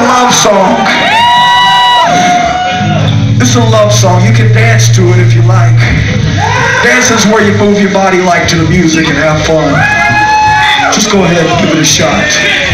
a love song. This a love song. You can dance to it if you like. Dance is where you move your body like to the music and have fun. Just go ahead and give it a shot.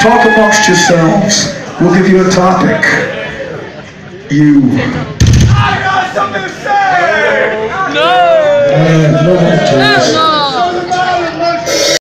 Talk amongst yourselves. We'll give you a topic. You. I got something to say! Uh, no one cares. No.